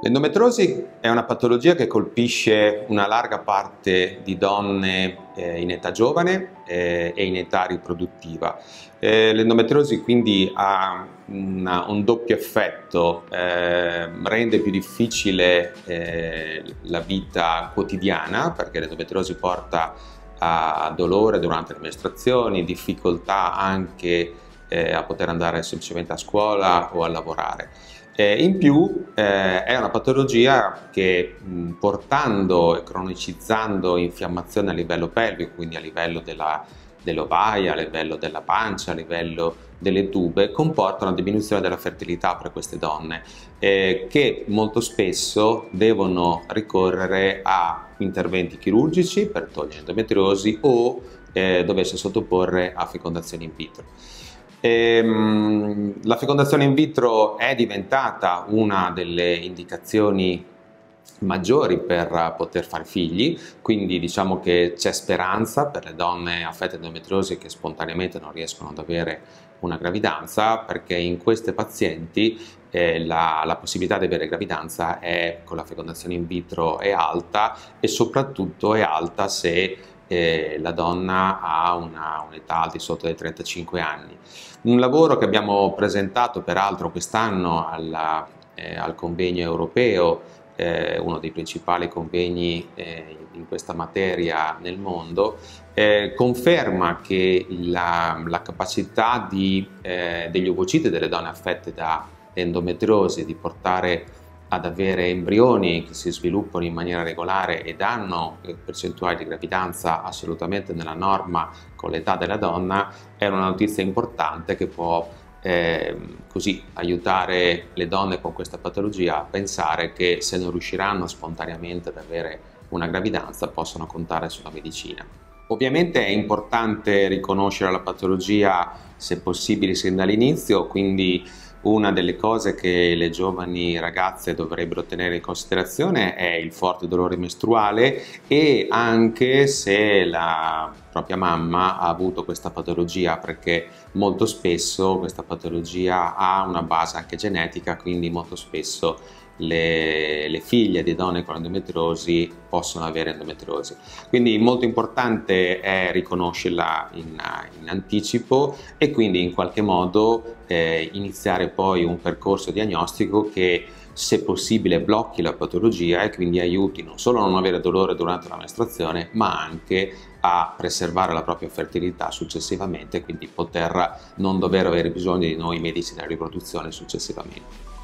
L'endometriosi è una patologia che colpisce una larga parte di donne eh, in età giovane eh, e in età riproduttiva. Eh, l'endometriosi quindi ha un doppio effetto, eh, rende più difficile la vita quotidiana perché l'endometriosi porta a dolore durante le mestruazioni, difficoltà anche a poter andare semplicemente a scuola o a lavorare. Eh, in più eh, è una patologia che mh, portando e cronicizzando infiammazione a livello pelvico, quindi a livello della, dell'ovaia, a livello della pancia, a livello delle tube, comporta una diminuzione della fertilità per queste donne eh, che molto spesso devono ricorrere a interventi chirurgici per togliere l'endometriosi o eh, doversi sottoporre a fecondazione in vitro. Ehm, la fecondazione in vitro è diventata una delle indicazioni maggiori per poter fare figli, quindi diciamo che c'è speranza per le donne affette da endometriosi che spontaneamente non riescono ad avere una gravidanza perché in queste pazienti eh, la, la, possibilità di avere gravidanza è, con la fecondazione in vitro è alta e soprattutto è alta se eh, la donna ha un'età al di sotto dei 35 anni. Un lavoro che abbiamo presentato peraltro quest'anno eh, al convegno europeo, eh, uno dei principali convegni eh, in questa materia nel mondo, eh, conferma che la, la capacità di, eh, degli ovociti delle donne affette da endometriosi di portare ad avere embrioni che si sviluppano in maniera regolare ed hanno eh, percentuali di gravidanza assolutamente nella norma con l'età della donna è una notizia importante che può eh, così aiutare le donne con questa patologia a pensare che se non riusciranno spontaneamente ad avere una gravidanza possono contare sulla medicina. Ovviamente è importante riconoscere la patologia se possibile sin dall'inizio, quindi una delle cose che le giovani ragazze dovrebbero tenere in considerazione è il forte dolore mestruale e anche se la propria mamma ha avuto questa patologia perché molto spesso questa patologia ha una base anche genetica quindi molto spesso le, le, figlie di donne con endometriosi possono avere endometriosi. Quindi molto importante è riconoscerla in, in anticipo e quindi in qualche modo eh, iniziare poi un percorso diagnostico che se possibile blocchi la patologia e quindi aiuti non solo a non avere dolore durante la mestruazione ma anche a preservare la propria fertilità successivamente quindi poter non dover avere bisogno di noi medici della riproduzione successivamente.